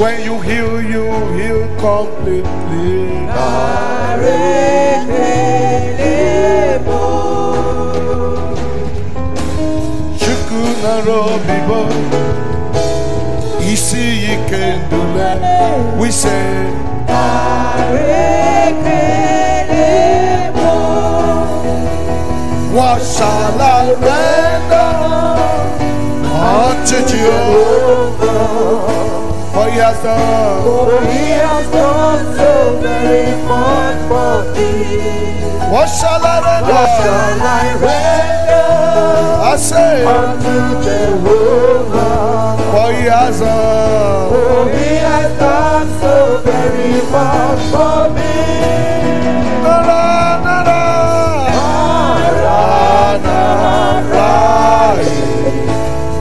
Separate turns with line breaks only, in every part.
When you heal, you heal completely. Chukunaro bibo. Isi yikendule. We say, What shall I render unto? For he has done. so very much for thee. What shall I render? I say, for he has done. Na, na, na, na. Na, na, na, Oh, na, na, na, na, na, na.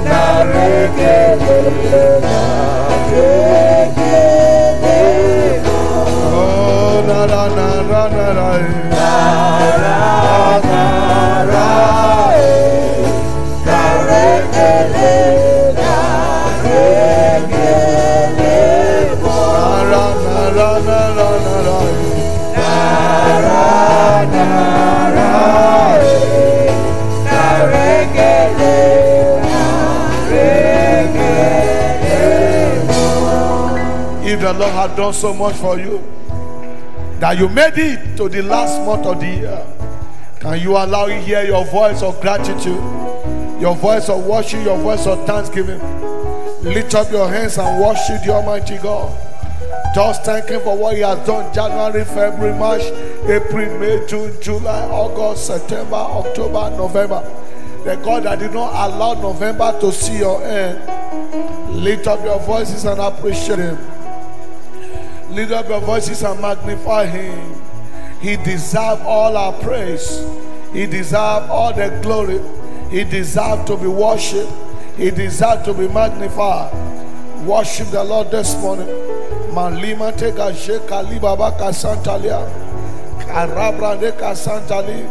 Na, na, na, na, na, If the Lord had done so much for you that you made it to the last month of the year, can you allow you hear your voice of gratitude, your voice of worship, your voice of thanksgiving? Lift up your hands and worship the Almighty God. Just thank Him for what He has done January, February, March, April, May, June, July, August, September, October, November. The God that did not allow November to see your end. Lift up your voices and appreciate Him. Lift up your voices and magnify Him. He deserves all our praise. He deserves all the glory. He deserves to be worshipped. He deserves to be magnified. Worship the Lord this morning. Malima tega sheka libaba kasantalia. Karabrande kasantali.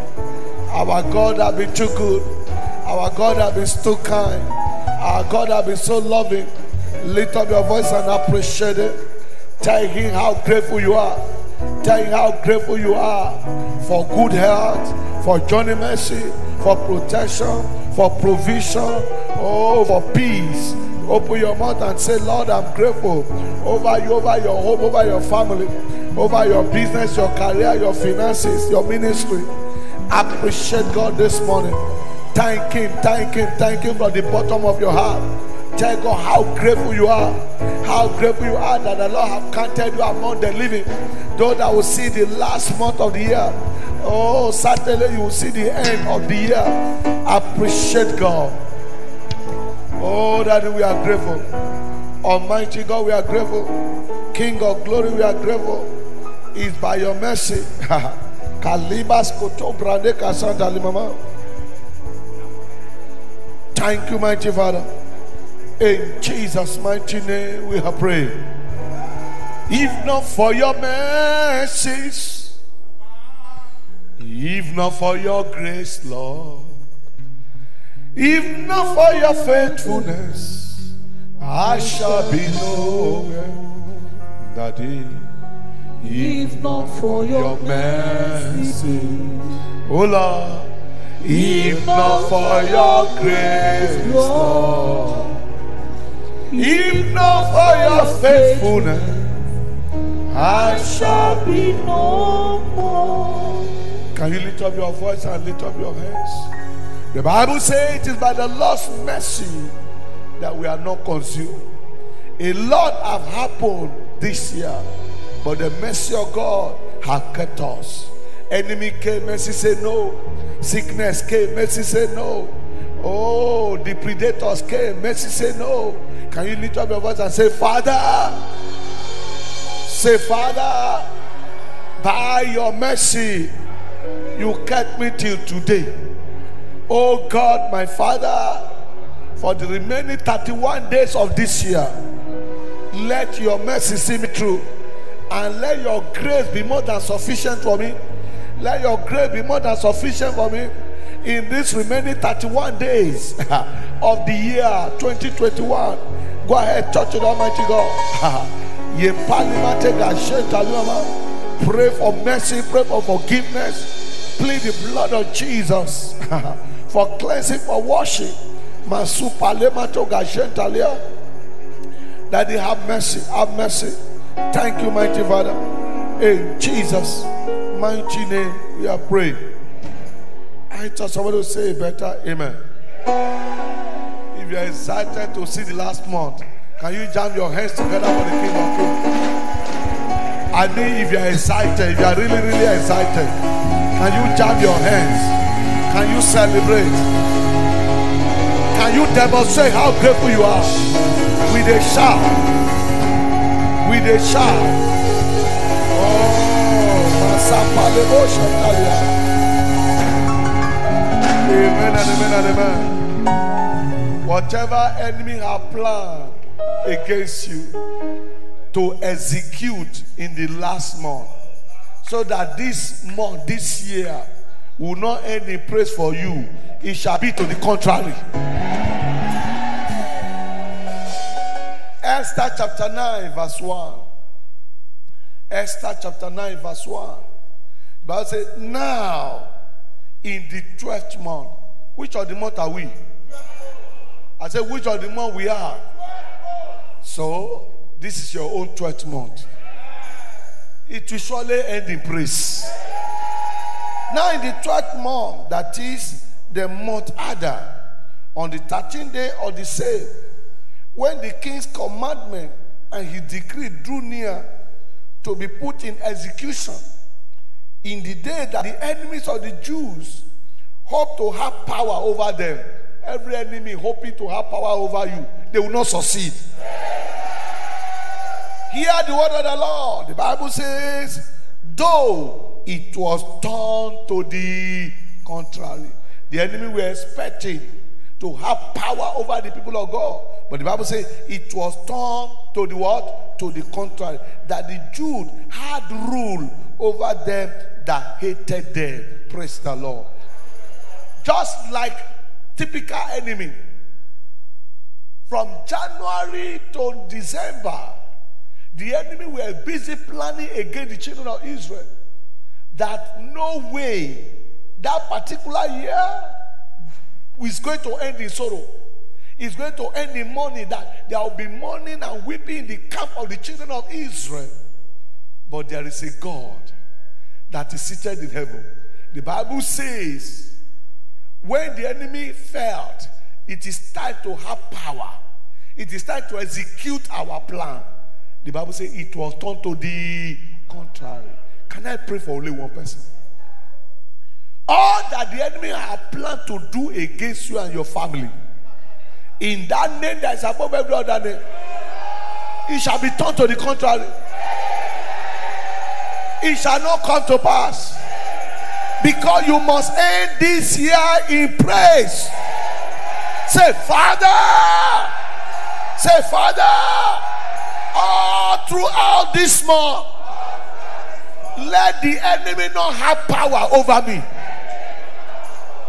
Our God has been too good. Our God has been too kind. Our God has been so loving. Lift up your voice and appreciate it. Tell him how grateful you are. Tell him how grateful you are for good health, for journey mercy, for protection, for provision, oh, for peace. Open your mouth and say, Lord, I'm grateful over you, over your home, over your family, over your business, your career, your finances, your ministry. Appreciate God this morning. Thank Him, thank Him, thank Him from the bottom of your heart. Tell God how grateful you are. How grateful you are that the Lord have counted you among the living. Those that will see the last month of the year. Oh, certainly you will see the end of the year. Appreciate God. Oh, that we are grateful. Almighty God, we are grateful. King of glory, we are grateful. It's by your mercy. Kalibas. Thank you, mighty Father. In Jesus' mighty name, we have prayed. If not for your mercies, if not for your grace, Lord, if not for your faithfulness, I shall be nowhere. Daddy,
If not for
your mercy, oh Lord, if not for your grace, Lord, if not for your faithfulness, I shall be.
no more.
Can you lift up your voice and lift up your hands? The Bible says it is by the Lord's mercy that we are not consumed. A lot have happened this year, but the mercy of God has kept us. Enemy came, mercy said no. Sickness came, mercy said no. Oh, the predators came, mercy say no. Can you lift up your voice and say, Father? Say, Father, by your mercy, you kept me till today. Oh God, my Father, for the remaining 31 days of this year, let your mercy see me through and let your grace be more than sufficient for me. Let your grace be more than sufficient for me in these remaining 31 days of the year 2021. Go ahead, touch it, Almighty God. Pray for mercy, pray for forgiveness. Plead the blood of Jesus for cleansing, for washing. Lia. Daddy, have mercy, have mercy. Thank you, mighty Father. In Jesus' mighty name, we are praying. I thought somebody would say better. Amen. If you are excited to see the last month, can you jam your hands together for the King of Kings? I mean, if you are excited, if you are really, really excited, can you jam your hands? Can you celebrate? Can you demonstrate how grateful you are? With a shout. With a shout. Oh, Masapalebo Shatalia. Amen amen amen. Whatever enemy have planned against you to execute in the last month, so that this month, this year, will not end in praise for you, it shall be to the contrary. Esther chapter 9, verse 1. Esther chapter 9, verse 1. The Bible says, Now in the 12th month, which of the month are we? I said, which of the month we are? So, this is your own 12th month. It will surely end in praise. Now, in the 12th month, that is the month Adar, on the 13th day of the same, when the king's commandment and his decree drew near to be put in execution, in the day that the enemies of the Jews hope to have power over them, every enemy hoping to have power over you, they will not succeed. Hear the word of the Lord. The Bible says, though it was turned to the contrary, the enemy were expecting to have power over the people of God. But the Bible says it was turned to the what? To the contrary. That the Jews had rule over them that hated them. Praise the Lord. Just like typical enemy. From January to December, the enemy were busy planning against the children of Israel. That no way that particular year is going to end in sorrow. It's going to end in mourning. That there will be mourning and weeping in the camp of the children of Israel. But there is a God that is seated in heaven. The Bible says, when the enemy felt it is time to have power, it is time to execute our plan. The Bible says it was turned to the contrary. Can I pray for only one person? All that the enemy had planned to do against you and your family, in that name that is above every other name, it shall be turned to the contrary. It shall not come to pass. Because you must end this year in praise. Say, Father. Say, Father. All throughout this month, let the enemy not have power over me.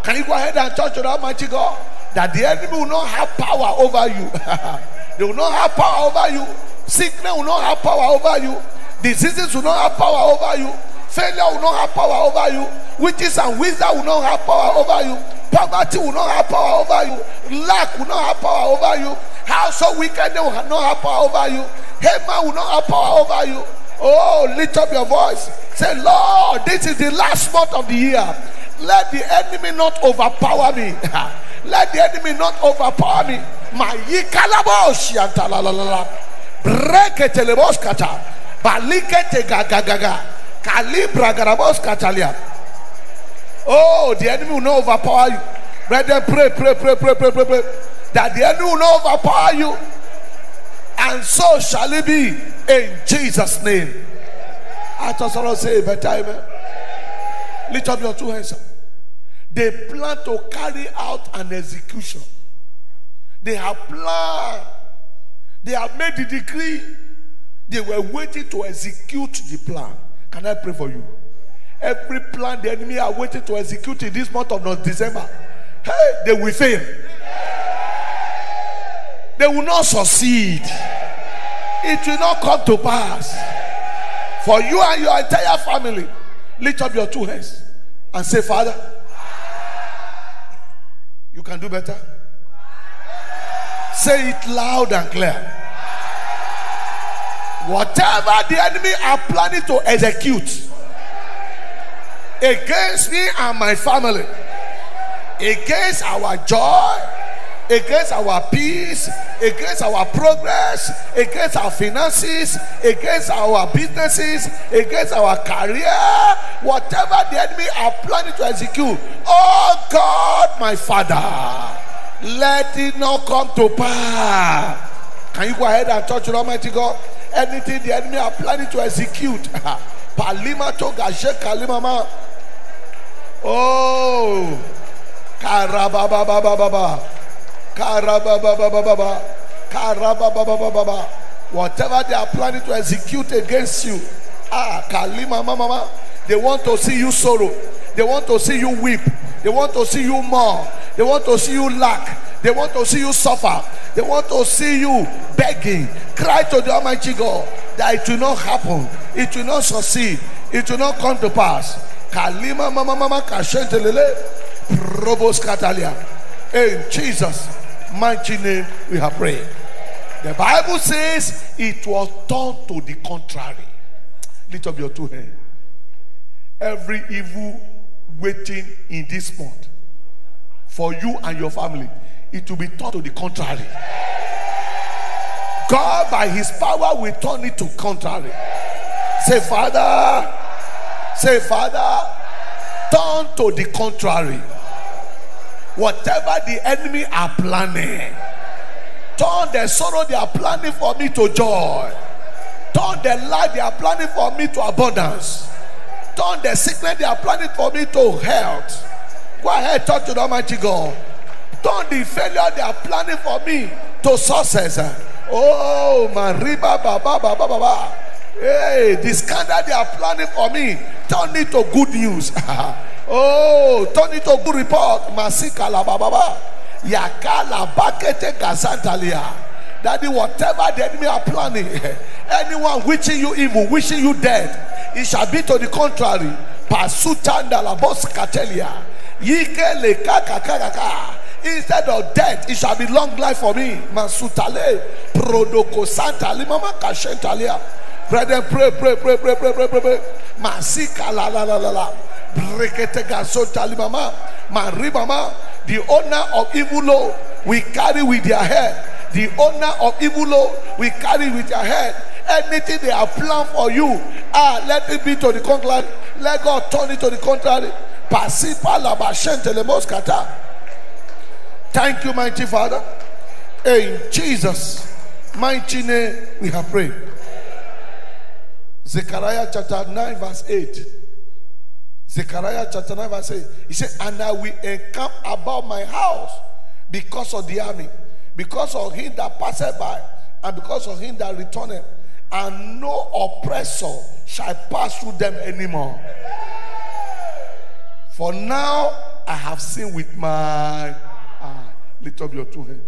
Can you go ahead and touch the Almighty God? That the enemy will not have power over you. they will not have power over you. Sickness will not have power over you. Diseases will not have power over you. Failure will not have power over you. Witches and wizards will not have power over you. Poverty will not have power over you. Lack will not have power over you. Household wickedness will not have power over you. Haman will not have power over you. Oh, lift up your voice. Say, Lord, this is the last month of the year. Let the enemy not overpower me. Let the enemy not overpower me. My yikalabosh yantalalala. Brekete lebos kata. Balikete gagagaga. Kalibra garabos katalia. Oh, the enemy will not overpower you. Brethren, pray, pray, pray, pray, pray, pray, pray. That the enemy will not overpower you. And so shall it be in Jesus' name. I just want to say a better amen. Lift up your two hands. They plan to carry out an execution. They have planned. They have made the decree. They were waiting to execute the plan. Can I pray for you? Every plan the enemy are waiting to execute in this month of December, hey, they will fail. They will not succeed. It will not come to pass. For you and your entire family, lift up your two hands and say, Father, you can do better. Say it loud and clear. Whatever the enemy are planning to execute against me and my family, against our joy, against our peace, against our progress, against our finances, against our businesses, against our career, whatever the enemy are planning to execute. Oh God, my Father, let it not come to pass. Can you go ahead and touch the Almighty God? Anything the enemy are planning to execute. Palima to gashe kalimama. Oh, karabababababa, karabababababa, karabababababa. Whatever they are planning to execute against you, ah, kalima mama, they want to see you sorrow. They want to see you weep. They want to see you mourn. They want to see you lack. They want to see you suffer. They want to see you begging. Cry to the Almighty God that it will not happen. It will not succeed. It will not come to pass. Kalima mama mama kashentelele. Probos katalia. In Jesus' mighty name we have prayed. The Bible says it was turned to the contrary. Lift up your two hands. Every evil waiting in this month for you and your family, it will be turned to the contrary. God, by His power, will turn it to contrary. Say, Father, say, Father, turn to the contrary. Whatever the enemy are planning, turn the sorrow they are planning for me to joy. Turn the life they are planning for me to abundance. Turn the sickness they are planning for me to health. Go ahead, talk to the Almighty God. Turn the failure they are planning for me to success. Oh, Mariba Baba Baba Baba. Hey, the scandal they are planning for me, turn it to good news. oh, turn it to good report. Masika la Baba. Yakala Bakete Gazantalia. Daddy, whatever the enemy are planning, anyone wishing you evil, wishing you dead, it shall be to the contrary. Boss catelia. Yike le kakakaka. Instead of death, it shall be long life for me. Masutale. Prodoko Santa Limama Kashentalia. Brethren, pray, pray, pray, pray, pray, pray, pray, pray. Masika la la la la la. Brekete gasota limama. Maribama. The owner of evil law we carry with their head. The owner of evil law we carry with their head. Anything they have planned for you, ah, let it be to the contrary. Let God turn it to the contrary. Pasipa la bashente le moskata. Thank you, mighty Father. In Jesus' mighty name, we have prayed. Zechariah chapter 9, verse 8. Zechariah chapter 9, verse 8. He said, And I will encamp about my house because of the army, because of him that passed by, and because of him that returned, and no oppressor shall pass through them anymore. For now I have seen with my. Lift up your two hands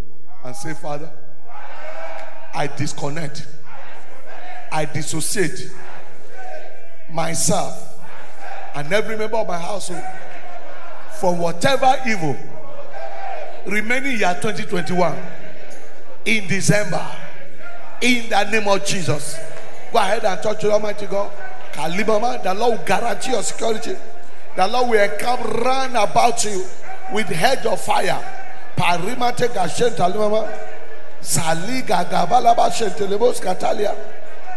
and say, Father, I disconnect, I dissociate myself and every member of my household from whatever evil remaining year 2021 in December. In the name of Jesus. Go ahead and touch the Almighty God. Kalimama, the Lord will guarantee your security. The Lord will come round about you with hedge of fire. Parimate gashenta limama. Sali gagabalaba shentelebos katalia.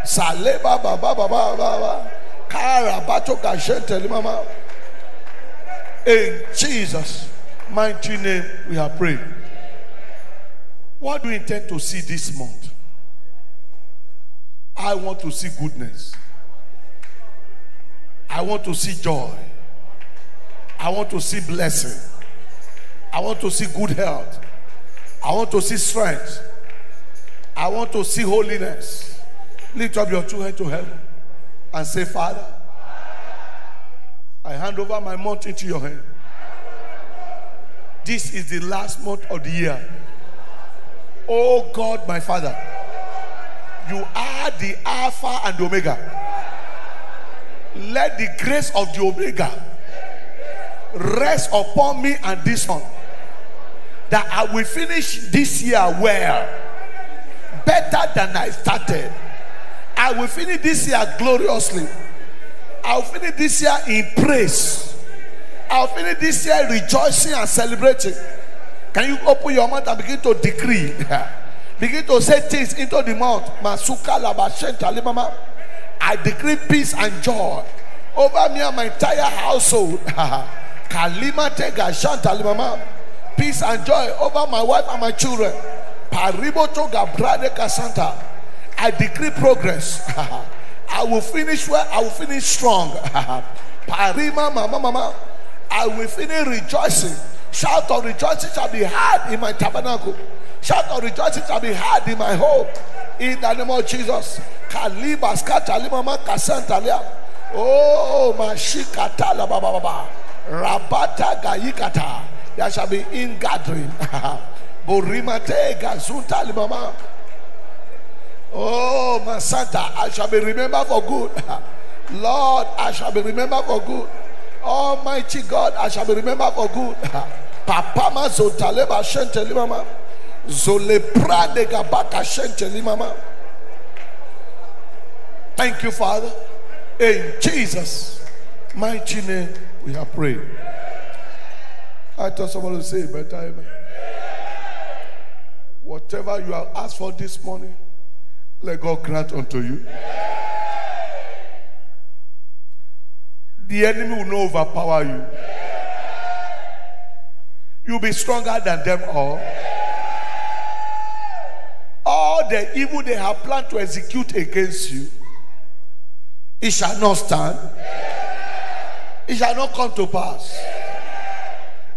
Saleba baba baba baba. Karabato gashente limama. In Jesus' mighty name we have prayed. What do you intend to see this month? I want to see goodness. I want to see joy. I want to see blessing. I want to see good health. I want to see strength. I want to see holiness. Lift up your two hands to heaven and say, Father, I hand over my month into your hand. This is the last month of the year. Oh God, my Father, you are the Alpha and Omega. Let the grace of the Omega rest upon me and this one. That I will finish this year well, better than I started. I will finish this year gloriously. I'll finish this year in praise. I'll finish this year rejoicing and celebrating. Can you open your mouth and begin to decree? begin to say things into the mouth. Masuka labashenta limama. I decree peace and joy over me and my entire household. Kalima tega shanta limama. Peace and joy over my wife and my children. I decree progress. I will finish well. I will finish strong. Parima mama mama. I will finish rejoicing. Shout of rejoicing shall be heard in my tabernacle. Shout of rejoicing shall be heard in my home. In the name of Jesus. Kalibas katalimama kasantalia. Oh, mashikata la baba baba. Rabata gayikata. There shall be ingathering. Borimate gazunta limama. Oh, my Santa, I shall be remembered for good. Lord, I shall be remembered for good. Almighty God, I shall be remembered for good. Papa ma zotaleba shenteli mama. Zolepra de gabaka shenteli mama. Thank you, Father. In Jesus' mighty name, we have prayed. I thought someone would say better amen. Whatever you have asked for this morning, let God grant unto you. The enemy will not overpower you. You'll be stronger than them all. All the evil they have planned to execute against you, it shall not stand. It shall not come to pass.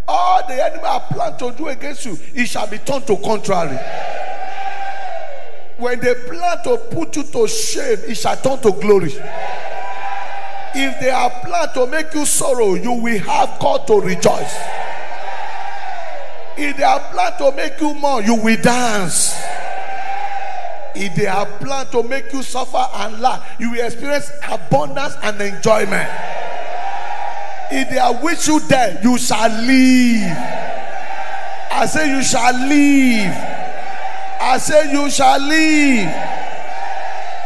All the enemy have planned to do against you, it shall be turned to contrary. When they plan to put you to shame, it shall turn to glory. If they are planned to make you sorrow, you will have cause to rejoice. If they are planned to make you mourn, you will dance. If they are planned to make you suffer and laugh, you will experience abundance and enjoyment. If they are wish you dead, you shall leave I say you shall leave I say you shall leave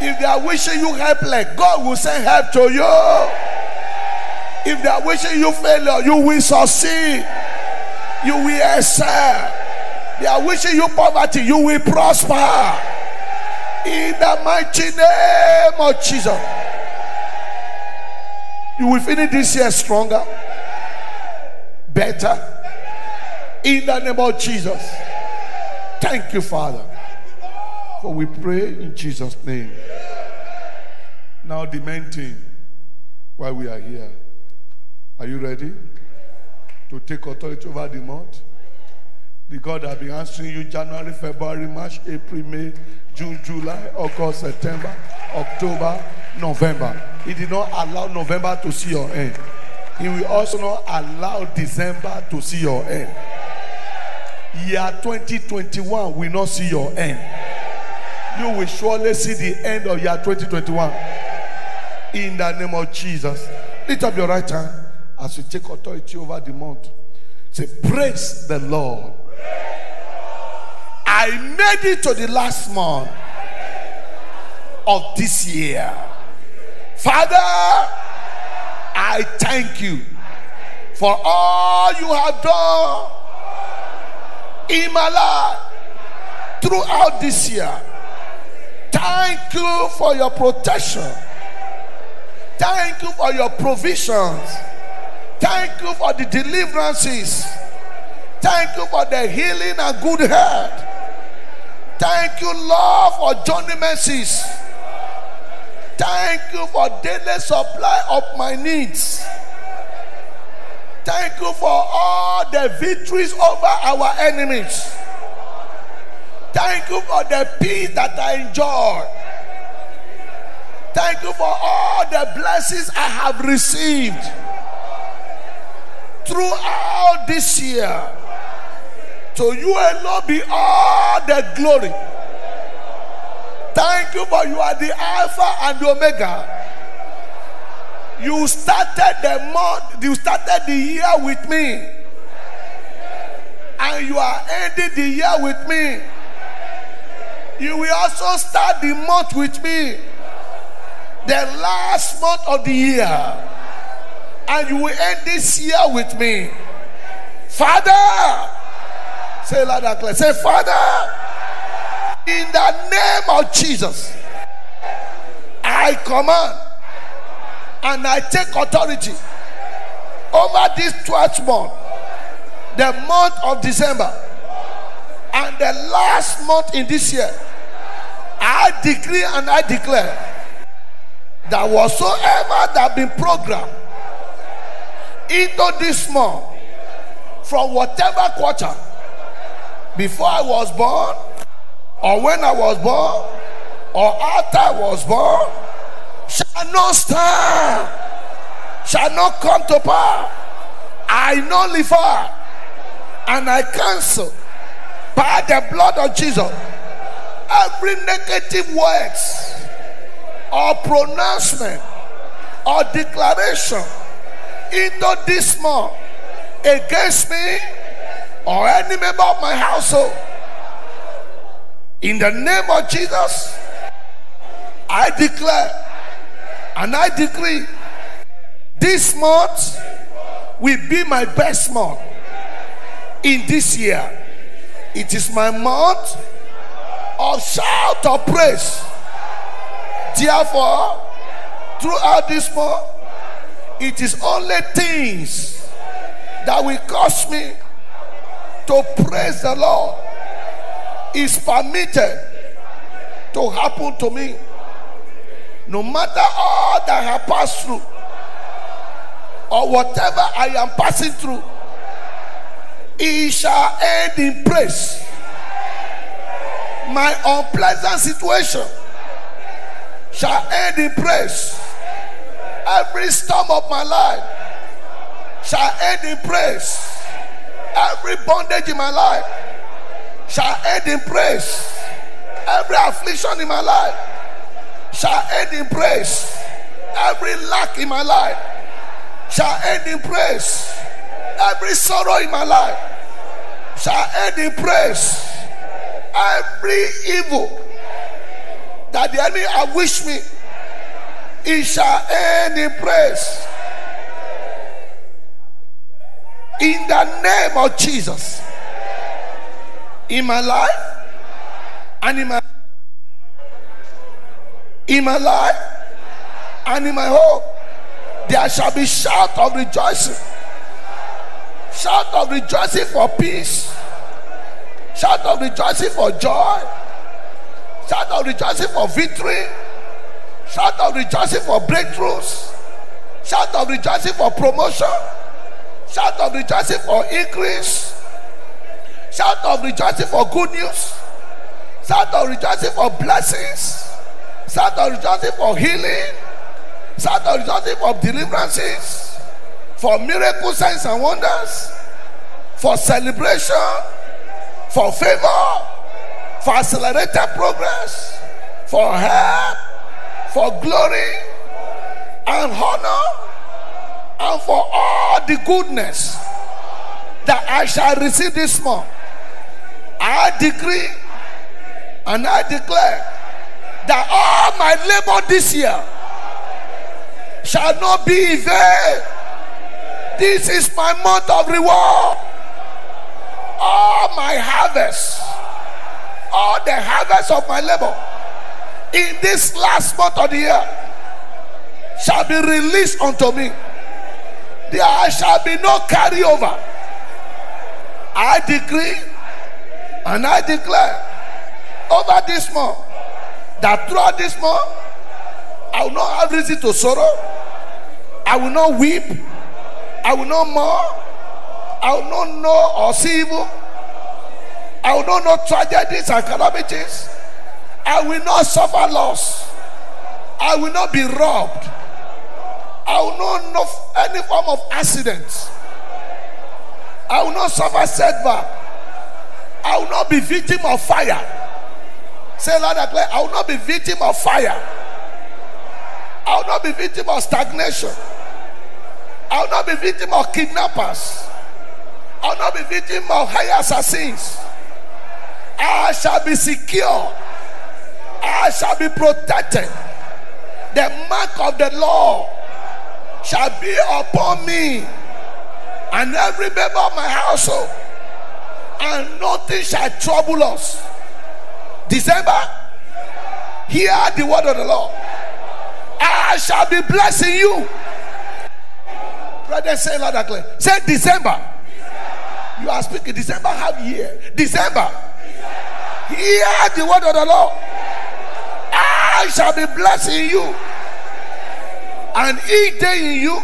If they are wishing you helpless, God will send help to you. If they are wishing you failure, you will succeed. You will excel. They are wishing you poverty, you will prosper. In the mighty name of Jesus. You will finish this year stronger, better. In the name of Jesus. Thank you, Father. For we pray in Jesus' name. Now, the main thing why we are here. Are you ready to take authority over the month? The God that been answering you January, February, March, April, May, June, July, August, September, October, November. He did not allow November to see your end. He will also not allow December to see your end. Year 2021 will not see your end. You will surely see the end of year 2021. In the name of Jesus. Lift up your right hand as you take authority over the month. Say, Praise the Lord. I made it to the last month of this year. Father, I thank you for all you have done in my life throughout this year. Thank you for your protection. Thank you for your provisions. Thank you for the deliverances. Thank you for the healing and good health. Thank you, Lord, for journey mercies. Thank you for daily supply of my needs. Thank you for all the victories over our enemies. Thank you for the peace that I enjoy. Thank you for all the blessings I have received throughout this year. To you alone be all the glory. Thank you, for you are the Alpha and the Omega. You started the month, you started the year with me. And you are ending the year with me. You will also start the month with me. The last month of the year. And you will end this year with me. Father, say and clear. Say, Father, in the name of Jesus, I command and I take authority over this 12th month, the month of December, and the last month in this year. I decree and I declare that whatsoever that been programmed into this month from whatever quarter before I was born, or when I was born, or after I was born, shall not stand, shall not come to pass. I nullify and I cancel by the blood of Jesus every negative words or pronouncement or declaration into this month against me or any member of my household. In the name of Jesus, I declare and I decree this month will be my best month in this year. It is my month of shout of praise. Therefore, throughout this month, it is only things that will cause me to praise the Lord is permitted to happen to me. No matter all that I have passed through or whatever I am passing through, it shall end in praise. My unpleasant situation shall end in praise. Every storm of my life shall end in praise. Every bondage in my life shall end in praise. Every affliction in my life shall end in praise. Every lack in my life shall end in praise. Every sorrow in my life shall end in praise. Every evil that the enemy have wished me, it shall end in praise. In the name of Jesus. In my life and in my in my life and in my home, there shall be shout of rejoicing. Shout of rejoicing for peace. Shout of rejoicing for joy. Shout of rejoicing for victory. Shout of rejoicing for breakthroughs. Shout of rejoicing for promotion. Shout of rejoicing for increase. Shout of rejoicing for good news. Shout of rejoicing for blessings. Shout of rejoicing for healing. Shout of rejoicing for deliverances. For miracle signs, and wonders. For celebration. For favor. For accelerated progress. For help. For glory. And honor. And for all the goodness that I shall receive this month. I decree and I declare that all my labor this year shall not be in vain. This is my month of reward. All my harvest, all the harvest of my labor in this last month of the year shall be released unto me. There shall be no carryover. I decree and I declare over this month that throughout this month I will not have reason to sorrow. I will not weep. I will not mourn. I will not know or see evil. I will not know tragedies and calamities. I will not suffer loss. I will not be robbed. I will not know any form of accident. I will not suffer setback. I will not be victim of fire. Say loud and clear. I will not be victim of fire. I will not be victim of stagnation. I will not be victim of kidnappers. I will not be victim of high assassins. I shall be secure. I shall be protected. The mark of the law shall be upon me and every member of my household, and nothing shall trouble us. December, hear the word of the Lord. I shall be blessing you. Brother, say loud clear. Say December. You are speaking December half year. December. Hear the word of the Lord. I shall be blessing you. And each day in you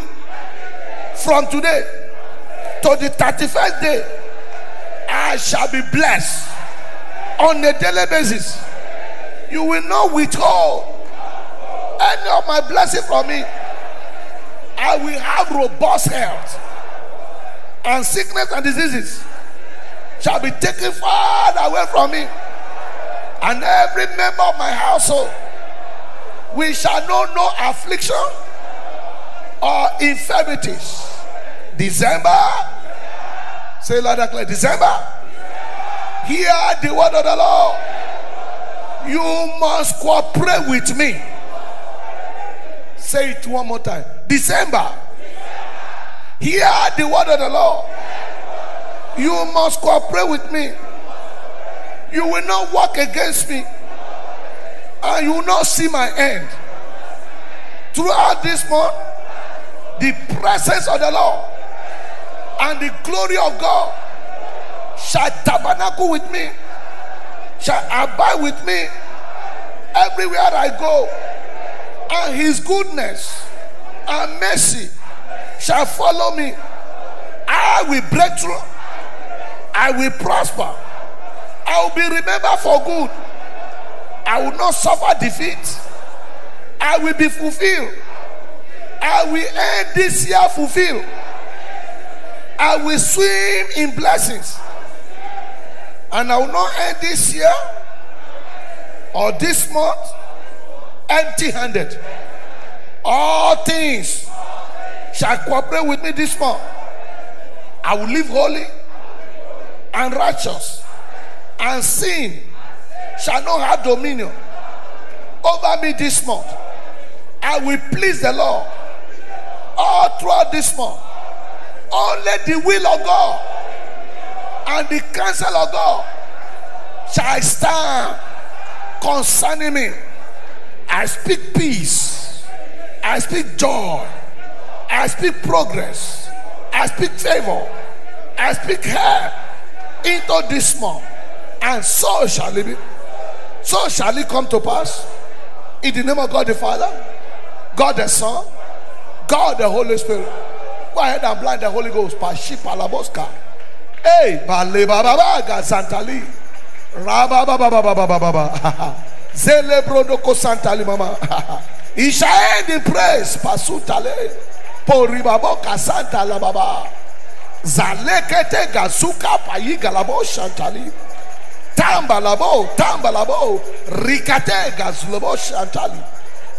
from today to the 31st day, I shall be blessed on a daily basis. You will not withhold any of my blessing from me. I will have robust health, and sickness and diseases shall be taken far away from me. And every member of my household, we shall know no affliction or infirmities. December, say loud and clear. December, hear the word of the Lord. You must cooperate with me. Say it one more time. December, hear the word of the Lord. You must cooperate with me. You will not work against me, and you will not see my end. Throughout this month, the presence of the Lord and the glory of God shall tabernacle with me, shall abide with me everywhere I go, and His goodness and mercy shall follow me. I will break through, I will prosper, I will be remembered for good, I will not suffer defeat, I will be fulfilled. I will end this year fulfilled. I will swim in blessings. And I will not end this year or this month empty handed. All things shall cooperate with me this month. I will live holy and righteous, and sin shall not have dominion over me this month. I will please the Lord all throughout this month. Only the will of God and the counsel of God shall stand concerning me. I speak peace. I speak joy. I speak progress. I speak favor. I speak help into this month. And so shall it be. So shall it come to pass. In the name of God the Father, God the Son, God the Holy Spirit. Go ahead and blind the Holy Ghost. Pashi palaboska. Hey, bale baba baga santali. Raba baba baba baba baba. Zele brodoko santali mama. Isha end in praise. Pasutale. Poribaboka santa la baba. Zalekete gazuka payi galabo shantali. Tambalabo, tambalabo. Rikate gazlobo shantali.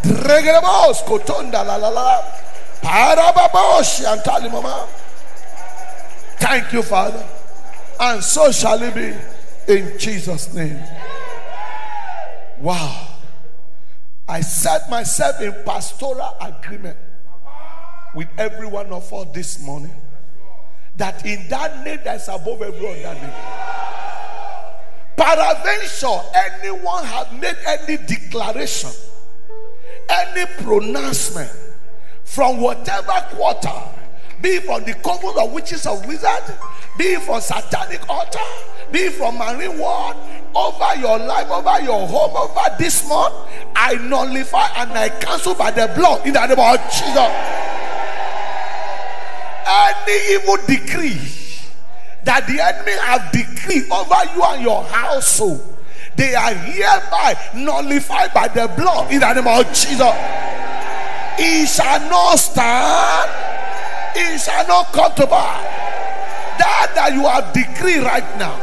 Dregelabos kotonda la la la. Parababosh antali mama. Thank you, Father. And so shall it be in Jesus' name. Wow. I set myself in pastoral agreement with every one of us this morning that in that name that's above every other name. Peradventure, anyone have made any declaration, any pronouncement from whatever quarter, be it from the coven of witches or wizards, be it from satanic altar, be it from marine world, over your life, over your home, over this month, I nullify and I cancel by the blood in the name of Jesus. Any evil decree that the enemy have decreed over you and your household, they are hereby nullified by the blood in the name of Jesus. It shall not stand, it shall not come to pass. That that you have decreed right now,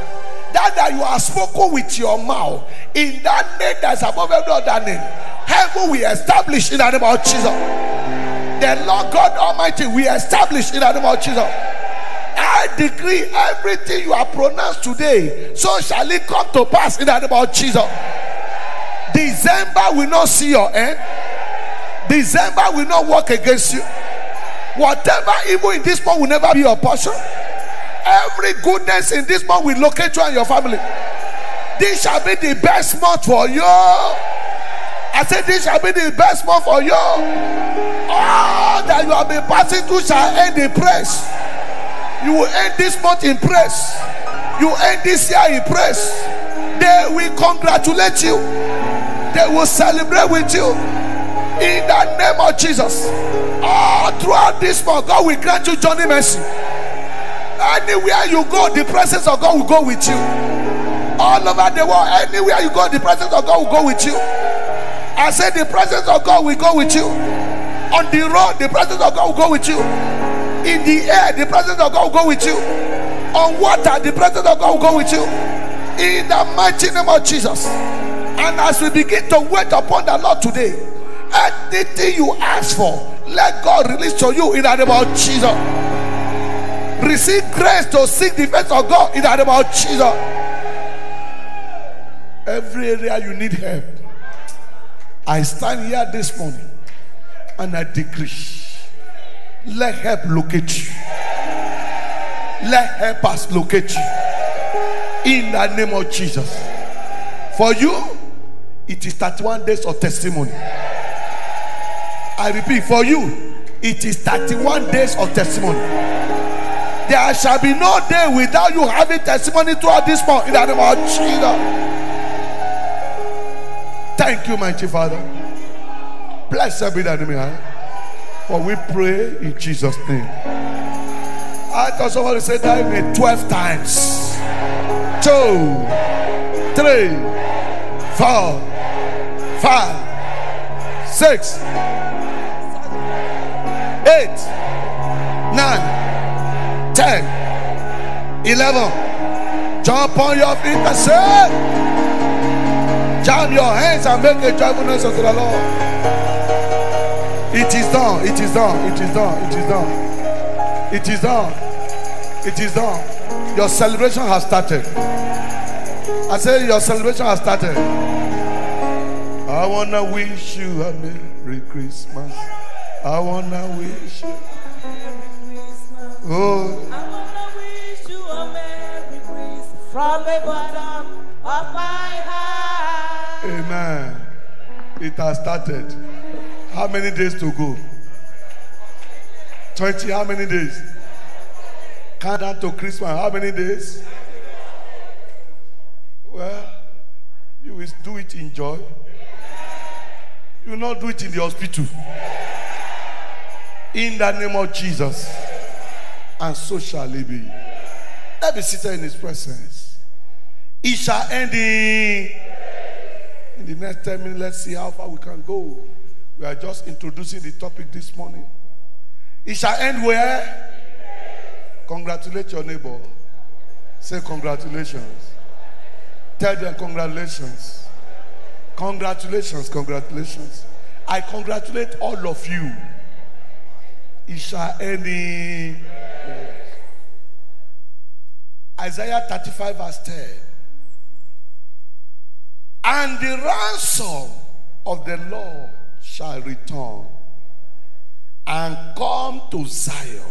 That that you have spoken with your mouth. In that name that's above every other name. Heaven we establish in the name of Jesus. The Lord God Almighty we establish in the name of Jesus. I decree everything you have pronounced today, so shall it come to pass in the name of Jesus. December will not see your end. December will not work against you. Whatever evil in this month will never be your portion. Every goodness in this month will locate you and your family. This shall be the best month for you. I said, This shall be the best month for you. All that you have been passing through shall end in praise. You will end this month in praise. You end this year in praise. They will congratulate you. They will celebrate with you. In the name of Jesus. All throughout this month, God will grant you journey mercy. Anywhere you go, the presence of God will go with you. All over the world, anywhere you go, the presence of God will go with you. I said, the presence of God will go with you. On the road, the presence of God will go with you. In the air, the presence of God will go with you. On water, the presence of God will go with you. In the mighty name of Jesus. And as we begin to wait upon the Lord today, anything you ask for, let God release to you in the name of Jesus. Receive grace to seek the face of God in the name of Jesus. Every area you need help. I stand here this morning and I decree let help locate you. Let help us locate you in the name of Jesus. For you, it is 31 days of testimony. I repeat, for you, it is 31 days of testimony. There shall be no day without you having testimony throughout this month in the name of Jesus. Thank you, mighty Father. Blessed be the name For we pray in Jesus' name. I thought somebody said that in 12 times. Two, three, four, five, six, eight, nine, ten, eleven. Jump on your feet and say, Jam your hands and make a joyfulness unto the Lord. It is done. It is done. It is done. It is done. It is done. It is done. Your celebration has started. I say your celebration has started. I wanna wish you a Merry Christmas. I wanna wish you. Oh,
I wanna wish you a Merry Christmas from the bottom of my heart.
amen. It has started. How many days to go? 20. How many days? Count down to Christmas. How many days? Well, you will do it in joy. You will not do it in the hospital. In the name of Jesus. And so shall it be. Let me sit in his presence. It shall end in in the next 10 minutes, let's see how far we can go. We are just introducing the topic this morning. It shall end where? Congratulate your neighbor. Say congratulations. Tell them congratulations. Congratulations, congratulations. I congratulate all of you. It shall end in Isaiah 35, verse 10. And the ransom of the Lord shall return and come to Zion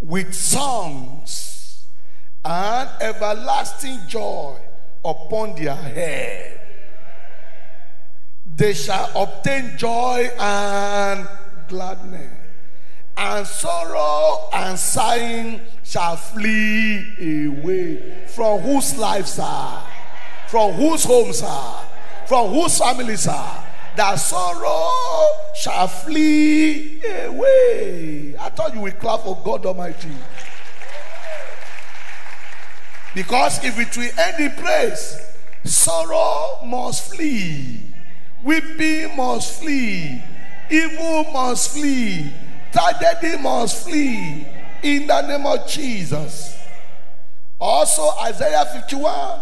with songs and everlasting joy upon their head. They shall obtain joy and gladness, and sorrow and sighing shall flee away. From whose lives are from whose homes are, from whose families are, that sorrow shall flee away. I thought you would clap for God Almighty. Because if it will end in praise, sorrow must flee, weeping must flee, evil must flee, tragedy must flee in the name of Jesus. Also, Isaiah 51,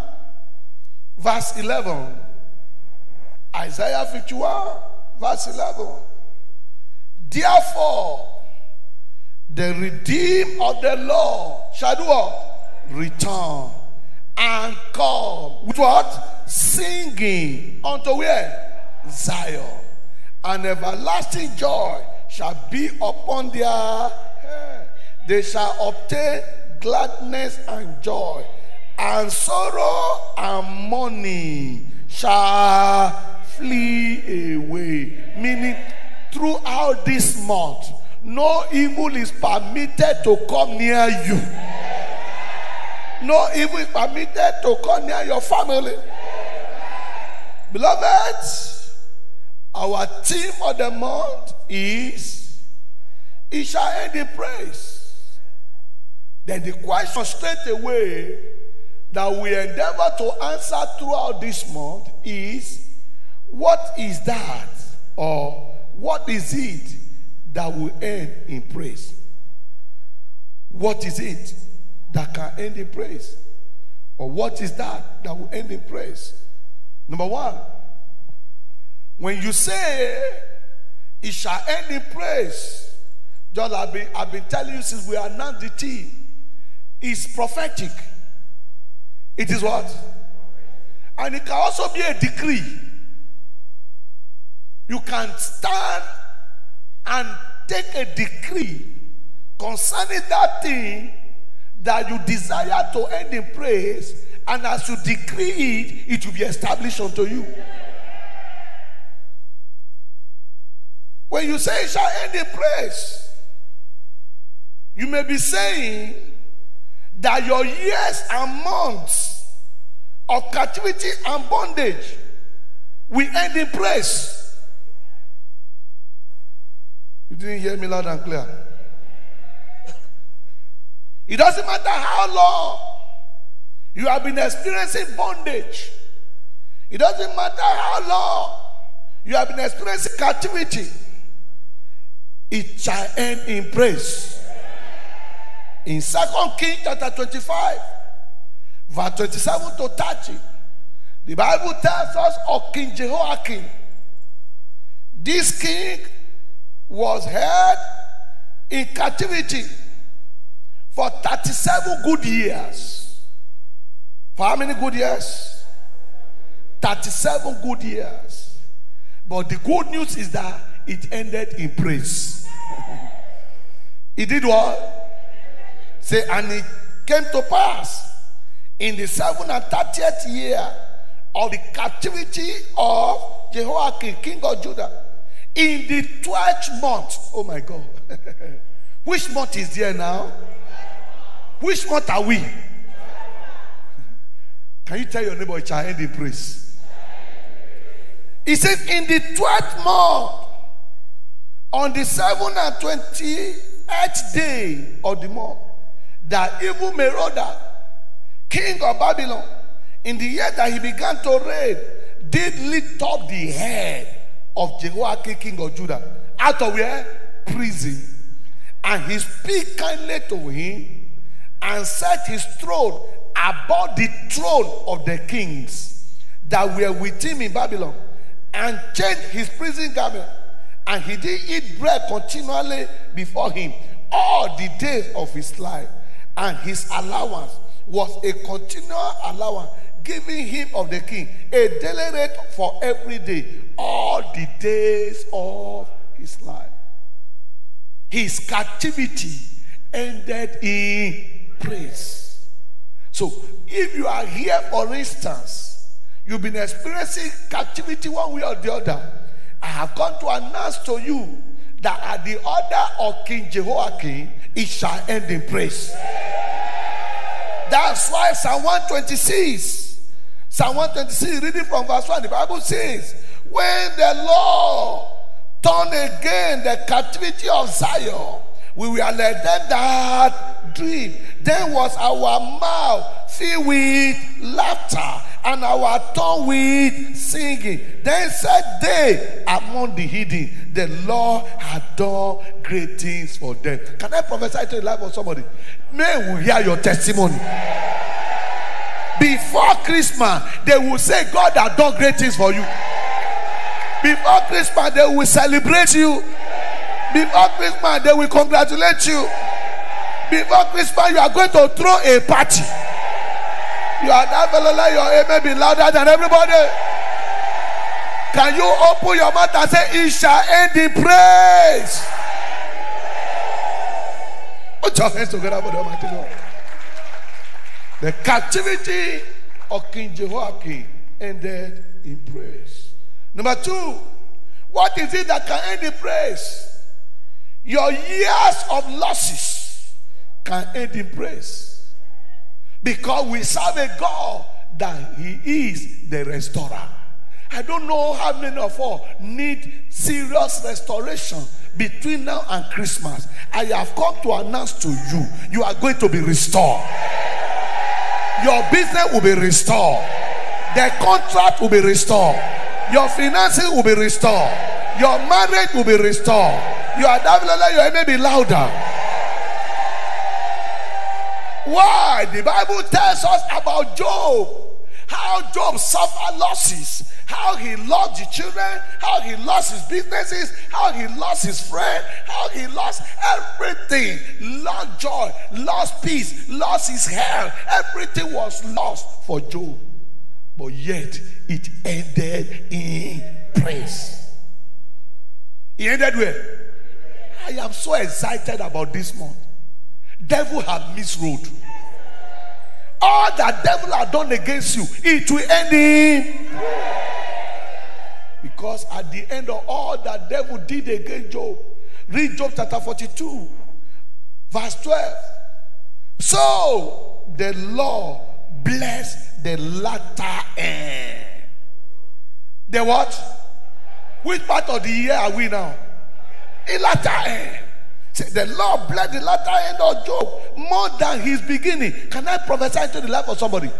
verse 11. Isaiah 51, verse 11. Therefore, the redeemed of the Lord shall do what? Return and come with what? Singing unto where? Zion. An everlasting joy shall be upon their head. They shall obtain gladness and joy, and sorrow and mourning shall flee away. Meaning, throughout this month, no evil is permitted to come near you. No evil is permitted to come near your family. Beloved, our theme for the month is It shall end in praise. Then the question straight away that we endeavor to answer throughout this month is what is that or what is it that will end in praise? What is it that can end in praise? Or what is that that will end in praise? Number one, when you say it shall end in praise, just I've been, I've been telling you since we announced the team, is prophetic. It is what? And it can also be a decree. You can stand and take a decree concerning that thing that you desire to end in praise, and as you decree it, it will be established unto you. When you say it shall end in praise, you may be saying that your years and months of captivity and bondage will end in praise. You didn't hear me loud and clear. It doesn't matter how long you have been experiencing bondage. It doesn't matter how long you have been experiencing captivity. It shall end in praise. In Second King chapter 25, verse 27 to 30, the Bible tells us of King Jehoiakim. This king was held in captivity for 37 good years. For how many good years? 37 good years. But the good news is that it ended in praise. It did what? Say, and it came to pass in the seven and thirtieth year of the captivity of Jehoiakim, king of Judah, in the twelfth month. Oh my God. Which month is there now? Which month are we? Can you tell your neighbor it shall end praise? He says, in the twelfth month, on the seventh and twenty-eighth day of the month, that evil Merodach, king of Babylon, in the year that he began to reign, did lift up the head of Jehoiakim, king of Judah, out of where? Prison. And he speak kindly to him and set his throne above the throne of the kings that were with him in Babylon and changed his prison garment. And he did eat bread continually before him all the days of his life. And his allowance was a continual allowance giving him of the king, a daily rate for every day, all the days of his life. His captivity ended in praise. So, if you are here, for instance, you've been experiencing captivity one way or the other, I have come to announce to you that at the order of King Jehoiakim, it shall end in praise. That's why Psalm 126, Psalm 126, reading from verse 1, the Bible says, When the Lord turn again the captivity of Zion, we will let them that dream. Then was our mouth filled with laughter, and our tongue with singing. Then said they among the hidden, The Lord had done great things for them. Can I prophesy to the life of somebody? Men will hear your testimony. Before Christmas, they will say, God has done great things for you. Before Christmas, they will celebrate you. Before Christmas, they will congratulate you. Before Christmas, you are going to throw a party. You are that fellow like your amen be louder than everybody. Can you open your mouth and say, It shall end in praise? Put your hands together for the Almighty God. The captivity of King Jehoiakim ended in praise. Number two, what is it that can end in praise? Your years of losses can end in praise. Because we serve a God that He is the restorer. I don't know how many of us need serious restoration between now and Christmas. I have come to announce to you, you are going to be restored. Your business will be restored. The contract will be restored. Your finances will be restored. Your marriage will be restored. Your adabla, your may be louder. Why? The Bible tells us about Job. How Job suffered losses. How he lost the children. How he lost his businesses. How he lost his friend. How he lost everything. Lost joy. Lost peace. Lost his health. Everything was lost for Job. But yet it ended in praise. It ended where? I am so excited about this month. Devil have misruled. All that devil have done against you, it will end in. Because at the end of all that devil did against Job, read Job chapter 42, verse 12. So the Lord blessed the latter end. The what? Which part of the year are we now? The latter end. Say, the Lord blessed the latter end of Job more than his beginning. Can I prophesy to the life of somebody?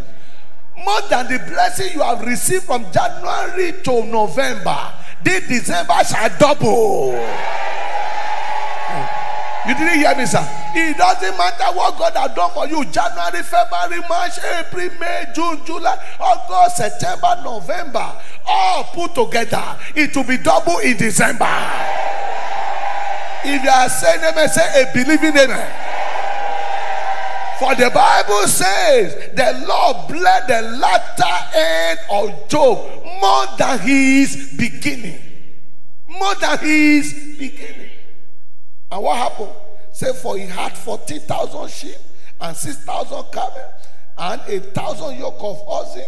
More than the blessing you have received from January to November, this December shall double. You didn't hear me, sir. It doesn't matter what God has done for you. January, February, March, April, May, June, July, August, September, November. All put together. It will be double in December. If you are saying amen, say a believing amen. For the Bible says the Lord blessed the latter end of Job more than his beginning. More than his beginning. And what happened? Say, for he had 14,000 sheep and 6,000 camels and a thousand yoke of oxen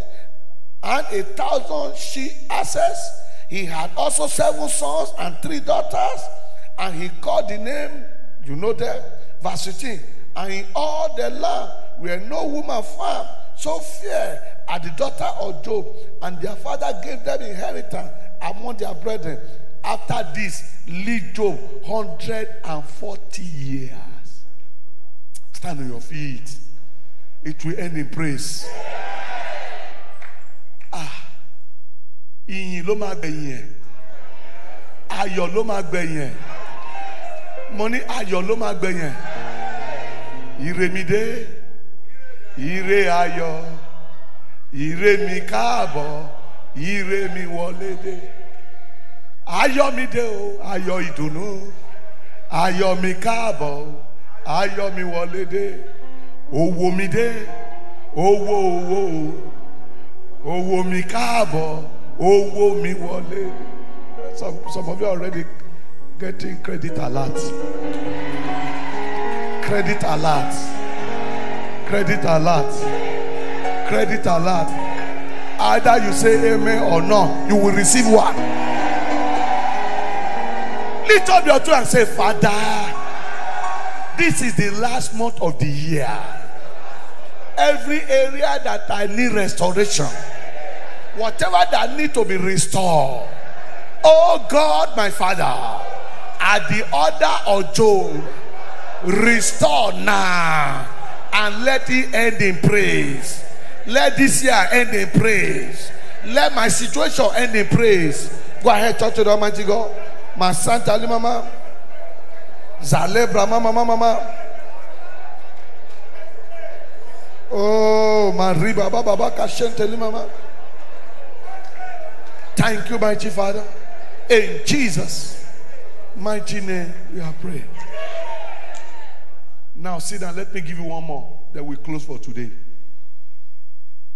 and a thousand sheep asses. He had also seven sons and three daughters. And he called the name, you know them, verse 15. And in all the land where no woman found so fair as the daughter of Job. And their father gave them inheritance among their brethren. After this, lived Job 140 years. Stand on your feet. It will end in praise. Ah. Ìyìn ló máa. Ayọ̀ ló máa gbẹ̀yìn. Mo ní ayọ̀ ló máa gbẹ̀yìn. Ire mi. Ire ayọ̀. Ire mi káàbọ̀. Ire mi wọlé. Ayọ̀ mi dé o. Ayọ̀ ìdùnnú. Ayọ̀ mi káàbọ̀. Ayọ̀ mi wọlé dé. Owó mi dé. Owó owó. Owó mi káàbọ̀. Owó mi wọlé. Some, some of you are already getting credit alert. Credit alert. Credit alert. Credit alert. Either you say amen or no, you will receive one. Lift up your two and say, Father, this is the last month of the year. Every area that I need restoration, whatever that need to be restored, oh God, my Father, at the order of Job, restore now. And let it end in praise. Let this year end in praise. Let my situation end in praise. Go ahead, talk to the Almighty God. My Santa Mama. Zalebra Mama Mama Mama. Oh, Mariba Baba Baka Shenteli Mama. Thank you, mighty Father. In Jesus' mighty name, we are praying. Now, sit down. Let me give you one more. that we close for today.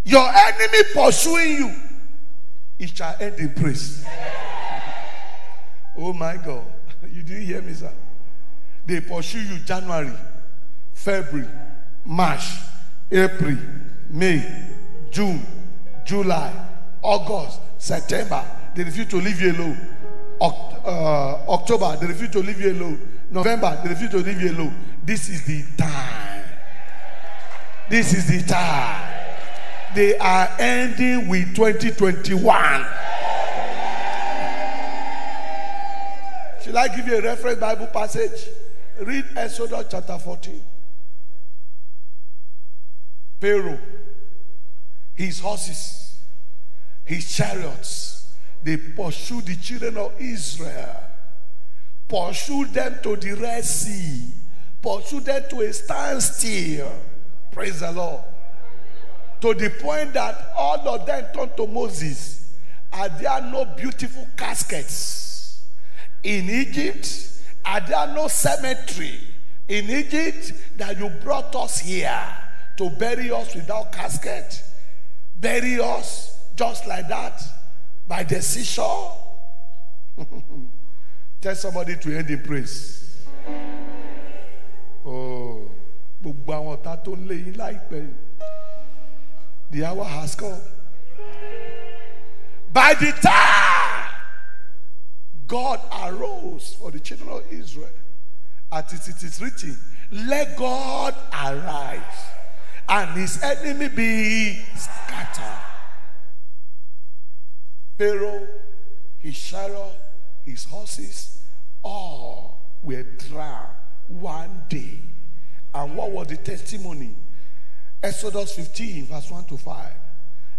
Your enemy pursuing you, it shall end in praise. Oh my God. You didn't hear me, sir. They pursue you January, February, March, April, May, June, July, August, September. They refuse to leave you alone. Oct- uh, October, they refuse to leave you alone. November, they refuse to leave you alone. This is the time. This is the time. They are ending with 2021. Shall I give you a reference Bible passage? Read Exodus chapter 14. Pharaoh, his horses, his chariots, they pursued the children of Israel, pursued them to the Red Sea, pursued them to a standstill. Praise the Lord. To the point that all of them turned to Moses. Are there no beautiful caskets in Egypt? Are there no cemetery in Egypt that you brought us here to bury us without casket? Bury us just like that by the seashore? Tell somebody to end in praise. Oh. The hour has come. By the time God arose for the children of Israel, as it is written, let God arise and his enemy be scattered. Pharaoh, his chariot, his horses, all were drowned one day. And what was the testimony? Exodus 15, verse 1 to 5.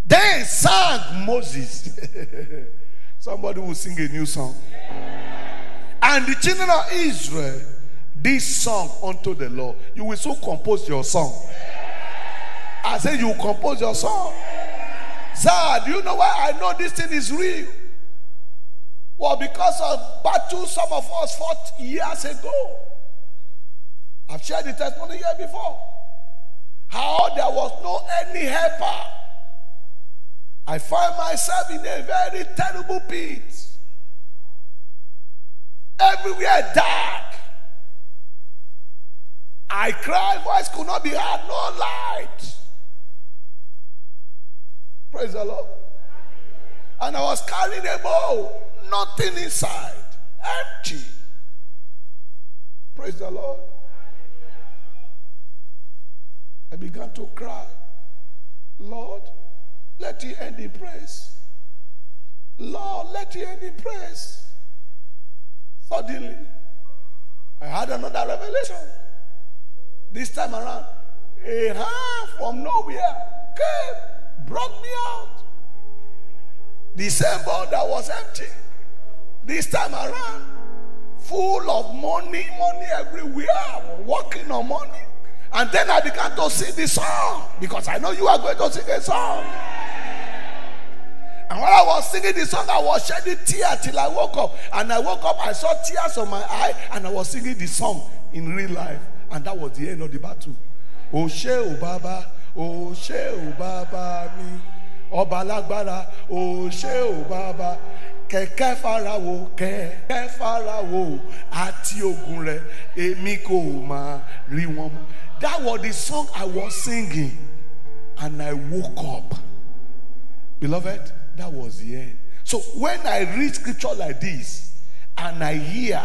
Then sang Moses. Somebody will sing a new song. And the children of Israel, this song unto the Lord. You will so compose your song. I say you compose your song. Sir, do you know why I know this thing is real? Well, because of battle some of us fought years ago. I've shared the testimony here before. How there was no any helper. I find myself in a very terrible pit. Everywhere dark. I cried, voice could not be heard, no light. Praise the Lord. And I was carrying a bow, nothing inside, empty. Praise the Lord. I began to cry, Lord, let it end in praise. Lord, let it end in praise. Suddenly, I had another revelation. This time around, a hand from nowhere came, brought me out. The same that was empty. This time around, full of money, money everywhere, working on money. And then I began to sing the song because I know you are going to sing a song. And while I was singing the song, I was shedding tears till I woke up. And I woke up, I saw tears on my eye, and I was singing the song in real life. And that was the end of the battle. O ṣé o ṣé o bàbá mi, ọba lágbára, o ṣé o bàbá. Kẹ̀kẹ́ farawo, kẹ̀kẹ́ farawo, àti ogun rẹ̀, èmi kò máa rí wọn mọ́. That was the song I was singing. And I woke up. Beloved, that was the end. So when I read scripture like this and I hear,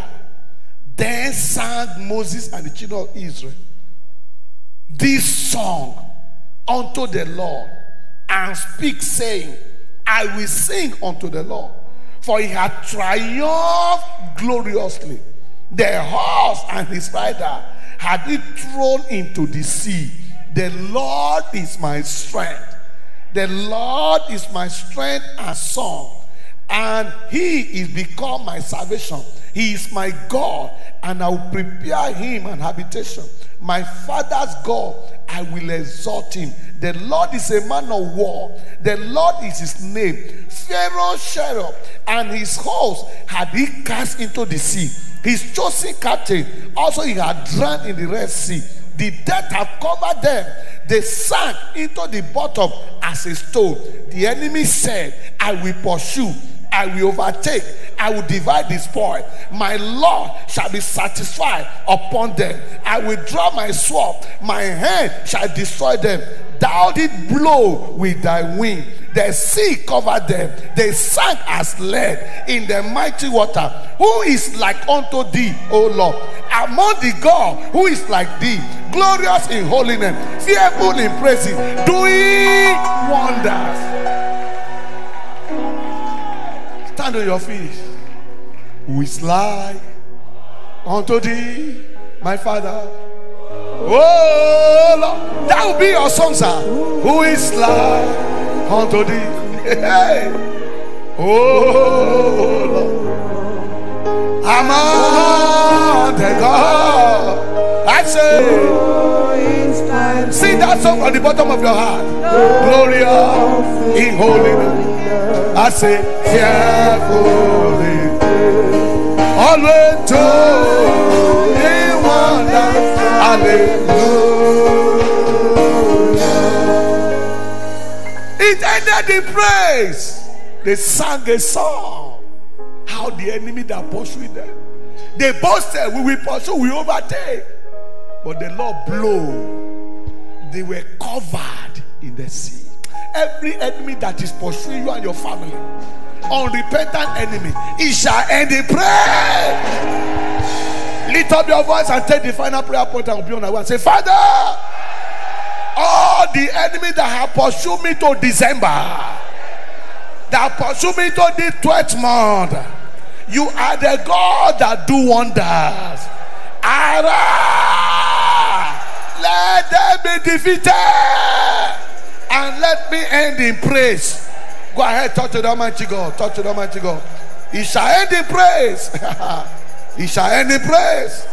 then sang Moses and the children of Israel this song unto the Lord and speak, saying, I will sing unto the Lord, for he had triumphed gloriously. The horse and his rider had been thrown into the sea. The Lord is my strength. The Lord is my strength and song, and He is become my salvation. He is my God, and I will prepare Him an habitation. My Father's God, I will exalt Him. The Lord is a man of war. The Lord is His name. Pharaoh Cherub and his host had He cast into the sea. His chosen captain also He had drowned in the Red Sea. The death have covered them. They sank into the bottom as a stone. The enemy said, I will pursue, I will overtake, I will divide the spoil. My Lord shall be satisfied upon them. I will draw my sword, my hand shall destroy them. Thou did blow with thy wing. The sea covered them. They sank as lead in the mighty water. Who is like unto thee, O Lord? Among the God who is like thee, glorious in holiness, fearful in praises, doing wonders. Stand on your feet. Is like unto thee, my Father? Oh Lord, that will be your song, sir. Who is like unto thee? Oh Lord, among the God, I say. Sing that song on the bottom of your heart. Glorious in holiness. I say, fearfully. Always doing wonders. Hallelujah. It ended in praise. They sang a song. How the enemy that pursued them. They boasted, we will pursue, we overtake. But the Lord blew. They were covered in the sea. Every enemy that is pursuing you and your family, unrepentant enemy, it shall end in prayer. Lift up your voice and take the final prayer point and be on our way. Say, Father, all the enemy that have pursued me to December, that pursued me to the 12th month, you are the God that do wonders. Arise, let them be defeated, and let me end in praise. Go ahead, talk to the Almighty God. Talk to the Almighty God. He shall end in praise. He shall end in praise.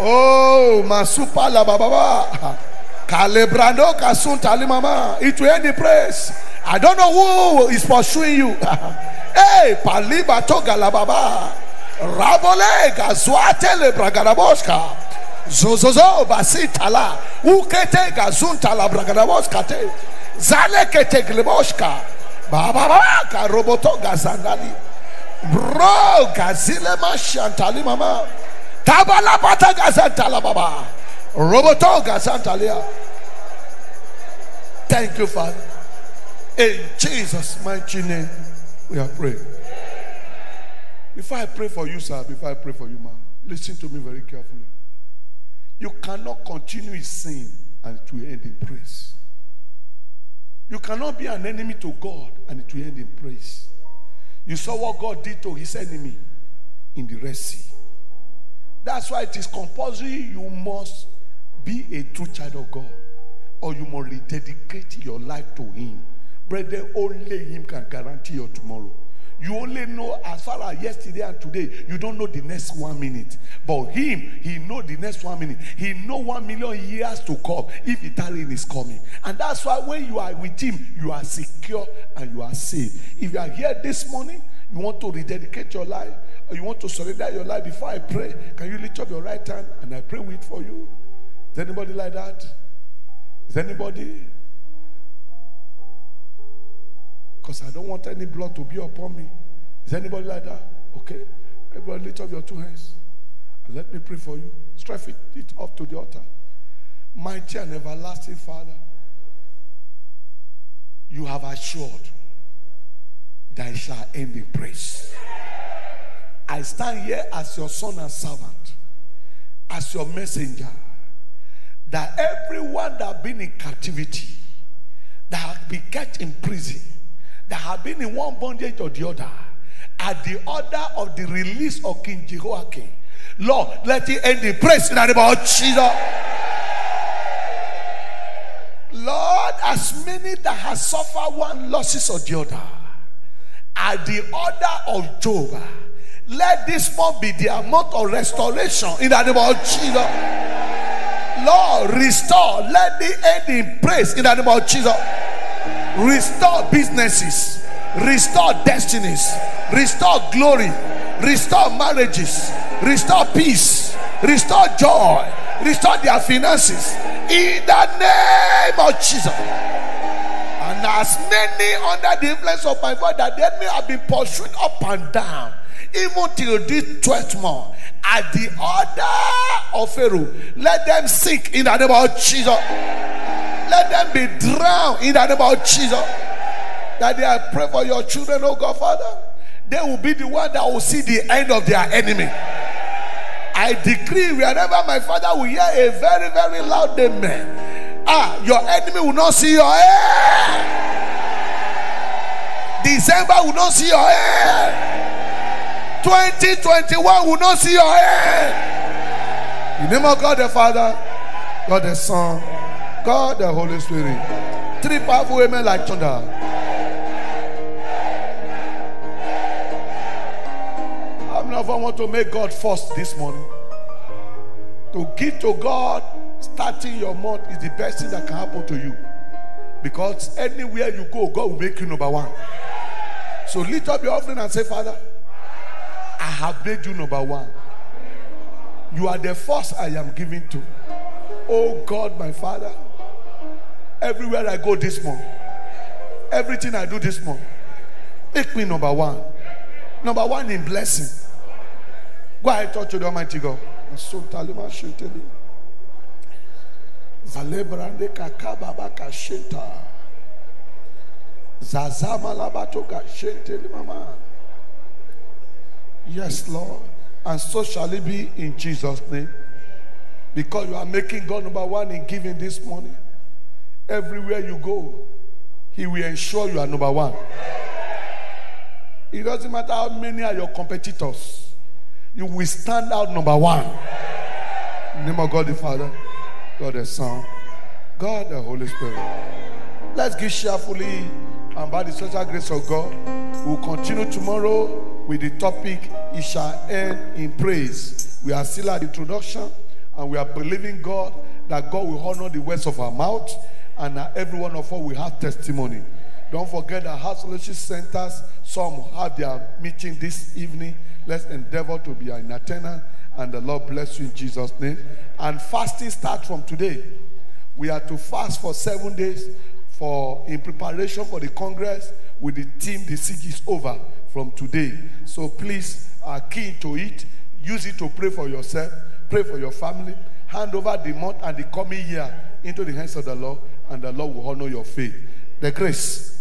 Oh, Masupa la baba. Calebrando kasunta mama. It will end in praise. I don't know who is pursuing you. hey, paliba toga la baba. Rabole gazuate le bragadaboska. Zozozo basitala. Ukete gazunta la bragadaboska te. Zale kete gleboska. Baba baba roboto gazangali. Bro, gazile mashantali mama. Tabala pata gazantala baba. Roboto gazantalia. Thank you, Father. In Jesus' mighty name, we are praying. Before I pray for you, sir, before I pray for you, ma, listen to me very carefully. You cannot continue in sin and it will end in praise. You cannot be an enemy to God and it will end in praise. You saw what God did to his enemy in the Red Sea. That's why it is compulsory you must be a true child of God or you must rededicate your life to him. Brother, only him can guarantee your tomorrow. You only know as far as yesterday and today. You don't know the next one minute. But him, he know the next one minute. He know one million years to come if Italian is coming. And that's why when you are with him, you are secure and you are safe. If you are here this morning, you want to rededicate your life or you want to surrender your life before I pray, can you lift up your right hand and I pray with for you? Is anybody like that? Is anybody? Because I don't want any blood to be upon me. Is anybody like that? Okay. Everybody lift up your two hands. And let me pray for you. Stretch it, up to the altar. Mighty and everlasting Father, you have assured that I shall end in praise. I stand here as your son and servant, as your messenger, that everyone that have been in captivity, that have been kept in prison, that have been in one bondage or the other, at the order of the release of King Jehoiakim, Lord, let it end in praise in the name of Jesus. Lord, as many that have suffered one losses or the other, at the order of Job, let this month be their month of restoration in the name of Jesus. Lord, restore. Let the end in praise in the name of Jesus. Restore businesses, restore destinies, restore glory, restore marriages, restore peace, restore joy, restore their finances. In the name of Jesus. And as many under the influence of my that the enemy have been pursued up and down, even till this 12th month, at the order of Pharaoh, let them sink in the name of Jesus. Let them be drowned in the name of Jesus. That are pray for your children, oh God, Father. They will be the one that will see the end of their enemy. I decree wherever my father will hear a very, very loud amen. Ah, your enemy will not see your head. December will not see your head. 2021 will not see your head. In the name of God the Father, God the Son, God the Holy Spirit. Three powerful women like thunder. How many of us want to make God first this morning? To give to God starting your month is the best thing that can happen to you. Because anywhere you go, God will make you number one. So lift up your offering and say, Father, I have made you number one. You are the first I am giving to. Oh God, my Father, everywhere I go this month, everything I do this month, make me number one. Number one in blessing. Go ahead, talk to the Almighty God. Zalebrande kakababa kashenta. Zazama labato kashenteli mama. Yes, Lord. And so shall it be in Jesus' name. Because you are making God number one in giving this morning. Everywhere you go, He will ensure you are number one. It doesn't matter how many are your competitors, you will stand out number one. Name of God the Father, God the Son, God the Holy Spirit. Let's give cheerfully and by the special grace of God. We'll continue tomorrow with the topic It shall end in praise. We are still at introduction and we are believing God that God will honor the words of our mouth and that every one of us will have testimony. Don't forget that house fellowship centers, some have their meeting this evening. Let's endeavor to be in attendance and the Lord bless you in Jesus' name. And fasting starts from today. We are to fast for seven days for in preparation for the congress with the team the siege is over from today so please uh, are keen to it use it to pray for yourself pray for your family hand over the month and the coming year into the hands of the lord and the lord will honor your faith. The grace